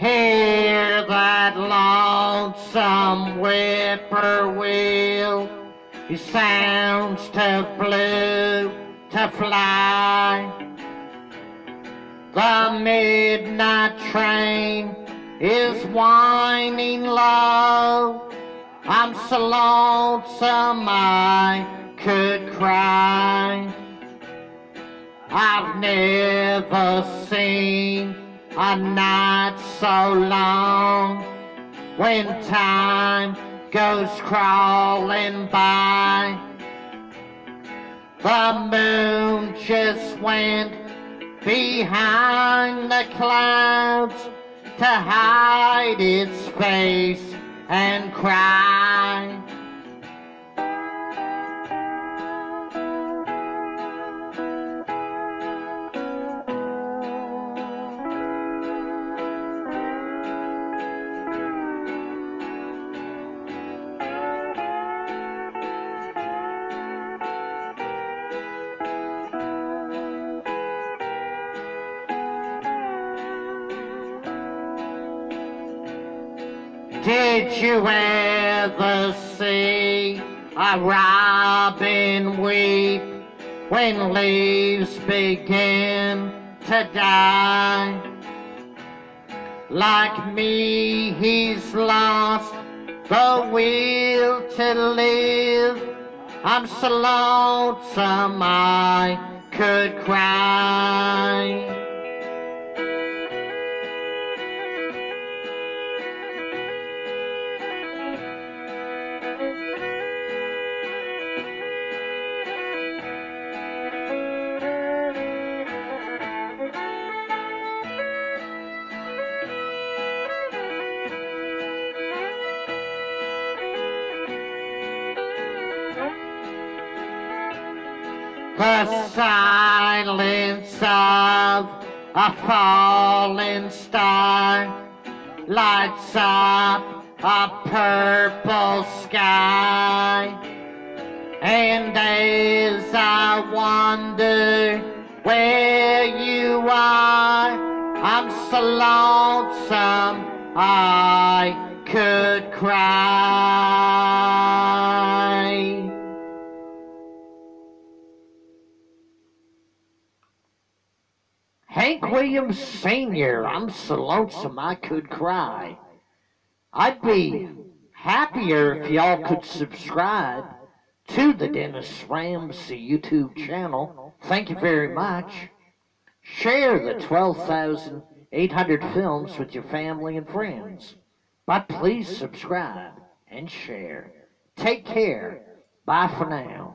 Hear that lonesome whippoorwill. He sounds too blue to fly. The midnight train is whining low. I'm so lonesome I could cry. I've never seen a night so long when time goes crawling by. The moon just went behind the clouds to hide its face and cry. Did you ever see a robin weep when leaves begin to die? Like me, he's lost the will to live. I'm so lonesome I could cry. The silence of a falling star lights up a purple sky. And as I wonder where you are, I'm so lonesome I could cry. Hank Williams Sr., I'm so lonesome I could cry. I'd be happier if y'all could subscribe to the Dennis Ramsay YouTube channel. Thank you very much. Share the 12,800 films with your family and friends. But please subscribe and share. Take care. Bye for now.